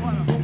Bueno.